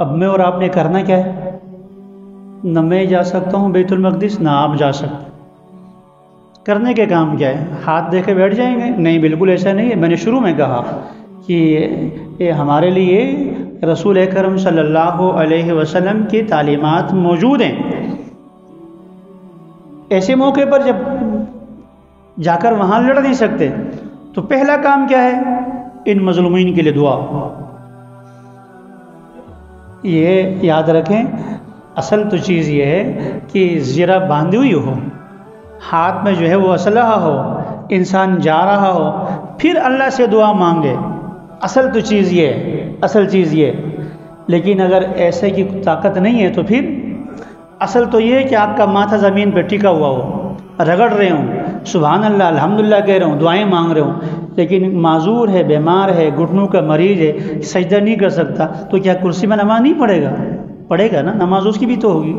अब मैं और आपने करना क्या है? न मैं जा सकता हूँ बेतुल मकदिस, ना आप जा सकते। करने के काम क्या है? हाथ देखे बैठ जाएँगे। नहीं, बिल्कुल ऐसा नहीं है। मैंने शुरू में कहा कि ये हमारे लिए रसूल करम सल्लल्लाहु अलैहि वसल्लम की तालीमात मौजूद हैं। ऐसे मौके पर जब जाकर वहाँ लड़ नहीं सकते तो पहला काम क्या है? इन मजलूमिन के लिए दुआ। ये याद रखें, असल तो चीज़ ये है कि ज़रा बांधी हुई हो, हाथ में जो है वो असलहा हो, इंसान जा रहा हो, फिर अल्लाह से दुआ मांगे, असल तो चीज़ ये, असल चीज़ ये। लेकिन अगर ऐसे की ताकत नहीं है तो फिर असल तो ये है कि आपका माथा ज़मीन पर टिका हुआ हो, रगड़ रहे हूँ सुबहान अल्लाह, अल्हम्दुलिल्लाह कह रहा हूँ, दुआएँ मांग रहे हूँ लेकिन माजूर है, बीमार है, घुटनों का मरीज़ है, सजदा नहीं कर सकता तो क्या कुर्सी में नमाज़ नहीं पड़ेगा पड़ेगा ना? नमाज़ उसकी भी तो होगी।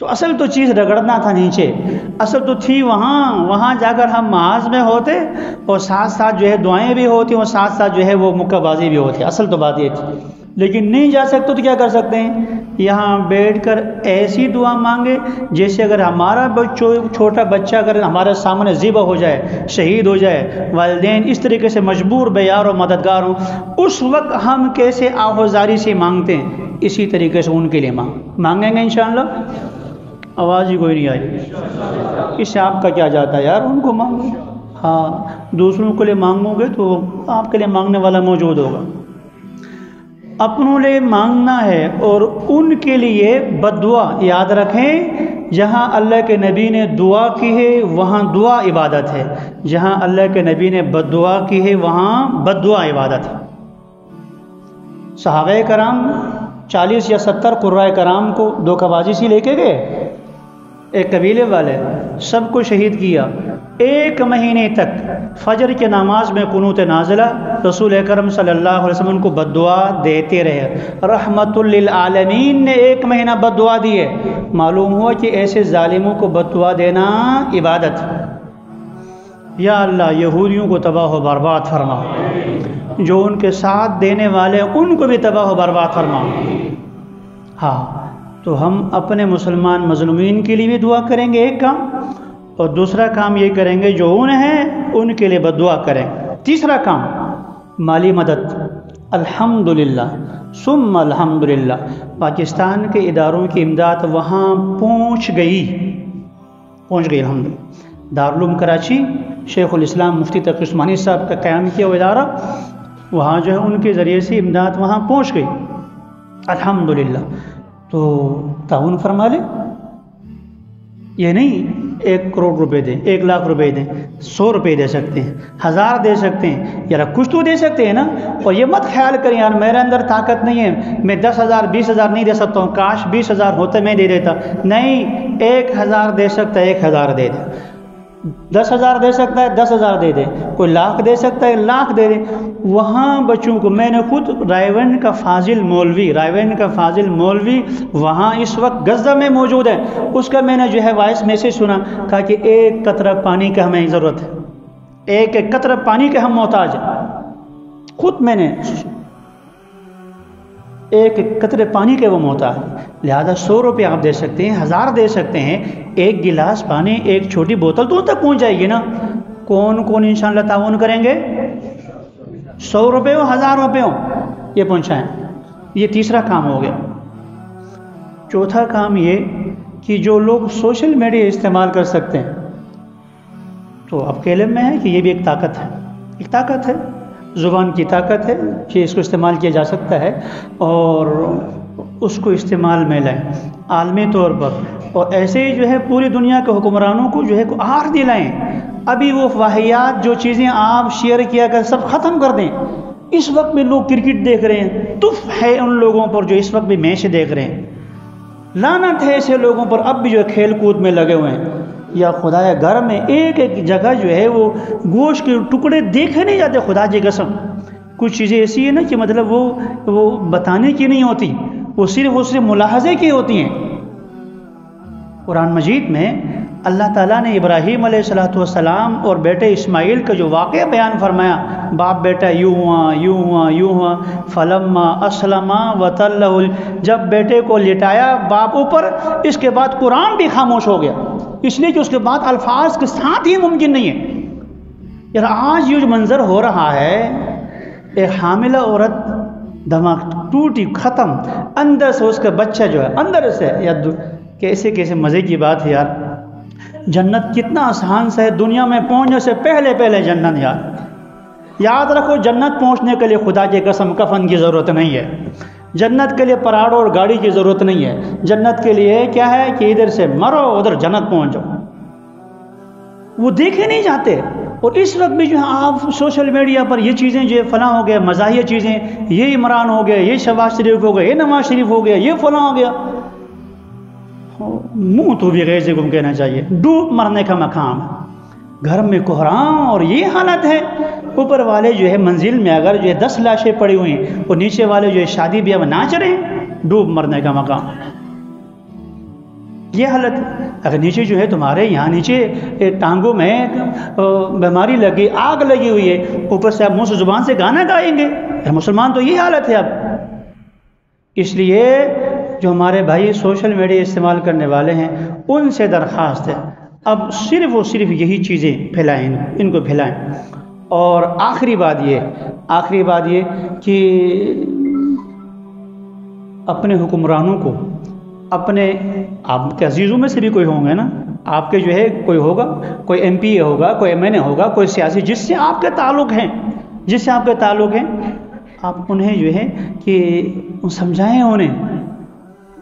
तो असल तो चीज़ रगड़ना था नीचे। असल तो थी वहाँ वहाँ जाकर हम महाज में होते और साथ साथ जो है दुआएँ भी होती और साथ साथ जो है वो मुक्काबाजी भी होती। असल तो बात ये थी। लेकिन नहीं जा सकते तो क्या कर सकते हैं? यहाँ बैठकर ऐसी दुआ मांगे, जैसे अगर हमारा बच्चों, छोटा बच्चा अगर हमारे सामने ज़िबा हो जाए, शहीद हो जाए, वालदेन इस तरीके से मजबूर, बेयार और मददगार हों, उस वक्त हम कैसे आहोजारी से मांगते हैं? इसी तरीके से उनके लिए मांग। मांगेंगे इन आवाज़ ही कोई नहीं आई इससे आपका क्या जाता है यार? उनको मांगो। हाँ दूसरों के लिए मांगोगे तो आपके लिए मांगने वाला मौजूद होगा। अपनों लिए मांगना है और उनके लिए बदुआ याद रखें, जहाँ अल्लाह के नबी ने दुआ की है, वहाँ दुआ इबादत है। जहाँ अल्लाह के नबी ने बदुआ की है, वहाँ बदुआ इबादत है। सहाब कराम, चालीस या सत्तर कुर्रा कराम को दो कबाजी से लेके गए। एक कबीले वाले सबको शहीद किया। एक महीने तक फजर के नमाज़ में कुनूत नाजला, रसूल करम सल्लल्लाहु अलैहि वसल्लम को बदुआ देते रहे। रहमतुल्लिल आलमीन ने एक महीना बदुआ दिए। मालूम हुआ कि ऐसे ालिमों को बदुआ देना इबादत। या अल्लाह, यहूदियों को तबाह बर्बाद फरमा। जो उनके साथ देने वाले, उनको भी तबाह बर्बाद फरमा। हाँ तो हम अपने मुसलमान मजलूमिन के लिए भी दुआ करेंगे। एक काम और दूसरा काम ये करेंगे, जो उन हैं, उनके लिए बदुआ करें। तीसरा काम, माली मदद। अल्हम्दुलिल्लाह। सुम अल्हम्दुलिल्लाह। पाकिस्तान के इदारों की इमदाद वहाँ पहुँच गई। पहुँच गई अलहमदिल्ला दारुल कराची, शेख़ुल इस्लाम मुफ्ती तक उस्मानी साहब का क़्याम किया हुआ इदारा, वहाँ जो है उनके ज़रिए से इमदाद वहाँ पहुँच गई। अल्हम्दुलिल्लाह। तो ताउन फरमा ले। ये नहीं एक करोड़ रुपए दें, एक लाख रुपए दें, सौ रुपए दे सकते हैं, हज़ार दे सकते हैं, यार कुछ तो दे सकते हैं ना? और ये मत ख्याल करें, यार, मेरे अंदर ताकत नहीं है, मैं दस हज़ार, बीस हज़ार नहीं दे सकता हूँ, काश बीस हज़ार होते मैं दे देता। नहीं, एक हज़ार दे सकता, एक हज़ार दे दे। दस हज़ार दे सकता है, दस हज़ार दे दे। कोई लाख दे सकता है, लाख दे दे। वहाँ बच्चों को, मैंने खुद रायवन का फाजिल मौलवी रायवन का फाजिल मौलवी वहाँ इस वक्त गज़ा में मौजूद है। उसका मैंने जो है वॉइस मैसेज सुना, कहा कि एक कतरा पानी का हमें ज़रूरत है। एक एक कतरा पानी के हम मोहताज खुद मैंने एक कतरे पानी के वो मोहताज लिहाजा सौ रुपये आप दे सकते हैं, हज़ार दे सकते हैं। एक गिलास पानी एक छोटी बोतल तो तक पहुँच जाएगी ना। कौन कौन इंशाल्लाह ताउन करेंगे? सौ रुपये हो, हज़ार रुपये हो? ये पहुंचाएँ। ये तीसरा काम हो गया। चौथा काम ये कि जो लोग सोशल मीडिया इस्तेमाल कर सकते हैं तो अब केलम में है कि ये भी एक ताकत है। एक ताकत है। ज़ुबान की ताकत है कि इसको इस्तेमाल किया जा सकता है और उसको इस्तेमाल में लाएँ। आलमी तौर पर। और ऐसे ही जो है पूरी दुनिया के हुक्मरानों को जो है आर दिलाएँ। अभी वो वाहियात जो चीज़ें आप शेयर किया कर सब ख़त्म कर दें। इस वक्त में लोग क्रिकेट देख रहे हैं। तुफ है उन लोगों पर जो इस वक्त भी मैच देख रहे हैं। लानत है ऐसे लोगों पर अब भी जो खेल कूद में लगे हुए हैं। या खुदा घर में एक एक जगह जो है वो गोश्त के टुकड़े देखे नहीं जाते खुदा जी कसम। कुछ चीज़ें ऐसी है ना कि मतलब वो वो बताने की नहीं होती, वो सिर्फ़ वो सिर्फ़ मुलाहजे की होती हैं। कुरान मजीद में अल्लाह ताला ने इब्राहीम सलाम और बेटे इस्माइल का जो वाक़ बयान फरमाया, बाप बेटा यूँ हुआ यूँ हुआ यूँ हुआ, फलम्मा असलमा वतल जब बेटे को लिटाया बाप ऊपर, इसके बाद कुरान भी खामोश हो गया। इसलिए कि उसके बाद अल्फाज के साथ ही मुमकिन नहीं है। यार, आज ये जो मंज़र हो रहा है, एक हामिला औरत दिमाग टूटी, ख़त्म, अंदर से उसका बच्चा जो है, अंदर से या कैसे कैसे मज़े की बात है यार। जन्नत कितना आसान से है दुनिया में पहुँचने से पहले पहले जन्नत यार याद रखो, जन्नत पहुँचने के लिए खुदा की कसम कफन की ज़रूरत नहीं है। जन्नत के लिए पराड़ो और गाड़ी की ज़रूरत नहीं है। जन्नत के लिए क्या है कि इधर से मरो, उधर जन्नत पहुँच। जाओ वो देखे नहीं जाते। और इस वक्त भी जो है, आप सोशल मीडिया पर ये चीज़ें जो फला हो गया, मजाहिया चीज़ें, ये इमरान हो गया, ये शबाज शरीफ हो गया, ये नवाज़ शरीफ हो गया, ये फला हो गया। मुँह तो भी गए से गुम कहना चाहिए। डूब मरने का मकाम। घर में कोहराम और ये हालत है, ऊपर वाले जो है मंजिल में अगर जो है दस लाशें पड़ी हुई और नीचे वाले जो है शादी ब्याह में नाच रहे डूब मरने का मकाम। ये हालत, अगर नीचे जो है तुम्हारे यहाँ नीचे टांगों में बीमारी लगी, आग लगी हुई है, ऊपर से आप मुँह से ज़ुबान से गाना गाएँगे। मुसलमान तो ये हालत है अब। इसलिए जो हमारे भाई सोशल मीडिया इस्तेमाल करने वाले हैं, उनसे दरख्वास्त है। अब सिर्फ़ और सिर्फ़ यही चीज़ें फैलाएँ इनको फैलाएँ। और आखिरी बात ये, आखिरी बात ये कि अपने हुक्मरानों को, अपने, आपके अजीज़ों में से भी कोई होंगे ना? आपके जो है, कोई होगा, कोई एम पी ए होगा, कोई एम एन ए होगा, कोई सियासी, जिससे आपके ताल्लुक़ हैं, जिससे आपके ताल्लुक़ हैं, आप उन्हें जो है कि समझाएँ उन्हें।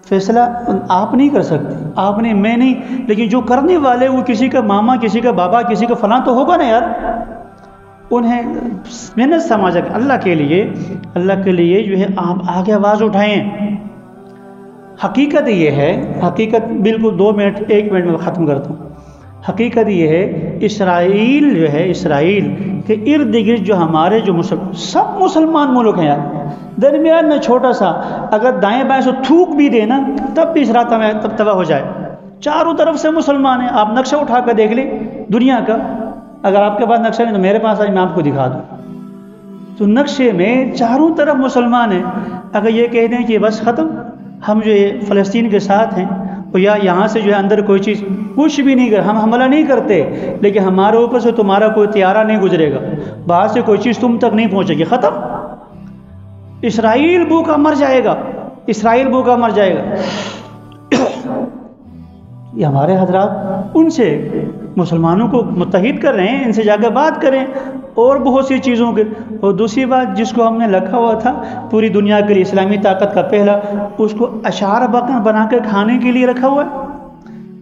फैसला आप नहीं कर सकते। आपने, मैं नहीं, लेकिन जो करने वाले वो किसी का मामा, किसी का बाबा, किसी का फलां तो होगा ना यार। उन्हें मेहनत समाज अल्लाह के लिए, अल्लाह के लिए जो है आप आगे आवाज़ उठाएँ। हकीकत ये है, हकीकत बिल्कुल दो मिनट, एक मिनट में ख़त्म करता हूँ। हकीकत ये है, इसराइल जो है, इसराइल के इर्द गिर्द जो हमारे जो मुसल सब मुसलमान मुल्क हैं यार। दरमियान में छोटा सा, अगर दाएँ बाएँ से थूक भी देना तब भी इस रात में तब तबाह हो जाए। चारों तरफ़ से मुसलमान हैं, आप नक्शा उठा कर देख लें, दुनिया का। अगर आपके पास नक्शा नहीं तो मेरे पास आज मैं आपको दिखा दूँ। तो नक्शे में चारों तरफ़ मुसलमान हैं। अगर ये कह दें कि बस ख़त्म, हम जो है फ़लस्तीन के साथ हैं और या यहाँ से जो है अंदर कोई चीज़, कुछ भी नहीं कर, हम हमला नहीं करते, लेकिन हमारे ऊपर से तुम्हारा कोई त्यारा नहीं गुजरेगा। बाहर से कोई चीज़ तुम तक नहीं पहुँचेगी, ख़त्म। इसराइल भूखा मर जाएगा। इसराइल भूखा मर जाएगा। ये हमारे हजरात उनसे मुसलमानों को मुतहद कर रहे हैं, इनसे जाकर बात करें और बहुत सी चीज़ों के। और दूसरी बात, जिसको हमने रखा हुआ था पूरी दुनिया के लिए, इस्लामी ताकत का पहला, उसको अशार बना कर खाने के लिए रखा हुआ है।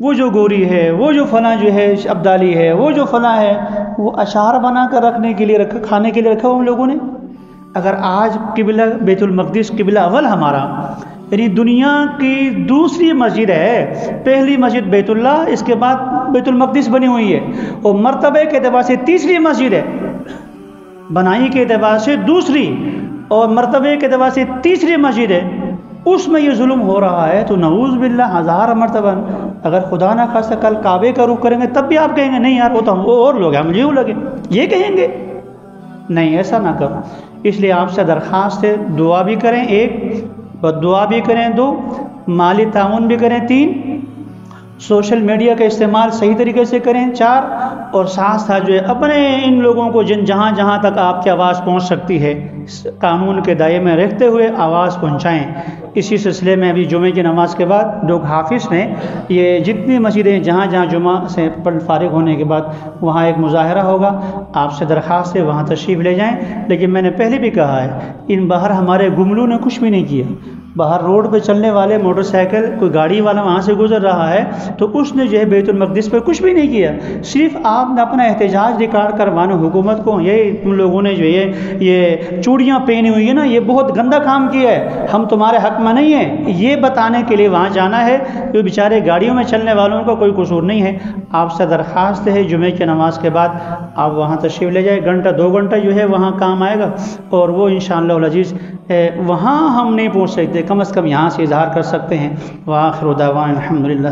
वो जो गोरी है, वो जो फला जो है, अब्दाली है, वो जो फला है, वो अशार बना कर रखने के लिए रखा, खाने के लिए रखा हुआ हम लोगों ने। अगर आज किबिला बेतुलमकदस किबिला अवल हमारा, यानी दुनिया की दूसरी मस्जिद है, पहली मस्जिद बैतुल्ला इसके बाद बैतुलमकदस बनी हुई है, और मरतबे के अतबार से तीसरी मस्जिद है, बनाई के अतबार से दूसरी, और मरतबे के अतबार से तीसरी मस्जिद है, उसमें ये जुल्म हो रहा है तो नवूज़ बिल्ला हज़ार मरतबा अगर खुदा ना खासा कल काबे का रुख करेंगे, तब भी आप कहेंगे, नहीं यार, वो तो हम, वो और लोग हैं मुझे लगे, ये कहेंगे? नहीं, ऐसा ना करो। इसलिए आपसे दरख्वास्त है, दुआ भी करें एक, और दुआ भी करें दो, माली ताउन भी करें तीन, सोशल मीडिया का इस्तेमाल सही तरीके से करें चार और साथ साथ जो है अपने इन लोगों को जिन जहाँ जहाँ तक आपकी आवाज़ पहुँच सकती है कानून के दायरे में रखते हुए आवाज़ पहुँचाएँ। इसी सिलसिले में अभी जुमे की नमाज़ के बाद लोग हाफिज़ ने ये जितनी मस्जिदें जहाँ जहाँ जुमा से पढ़ फारिग होने के बाद वहाँ एक मुजाहरा होगा, आपसे दरख्वास्त है, वहाँ तशरीफ़ ले जाएँ। लेकिन मैंने पहले भी कहा है, इन बाहर हमारे गुमलों ने कुछ भी नहीं किया। बाहर रोड पे चलने वाले मोटरसाइकिल, कोई गाड़ी वाला वहाँ से गुजर रहा है तो उसने जो है बेतुलमकदस पर कुछ भी नहीं किया। सिर्फ़ आपने अपना एहतजाज रिकॉर्ड करवाना हुकूमत को। ये तुम लोगों ने जो ये ये चूड़ियाँ पहनी हुई है ना, ये बहुत गंदा काम किया है। हम तुम्हारे हक में नहीं है। ये बताने के लिए वहाँ जाना है कि बेचारे गाड़ियों में चलने वालों का कोई कसूर नहीं है। आपसे दरख्वास्त है, जुमे की नमाज़ के बाद आप वहाँ तशरीफ़ ले जाए। घंटा, दो घंटा जो है वहाँ काम आएगा और वो इन शजीज़ वहाँ हम नहीं पहुँच सकते। कम अज़ कम यहाँ से इजहार कर सकते हैं। वाखिर खरुदा अलहमदिल्ला